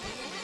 Yeah.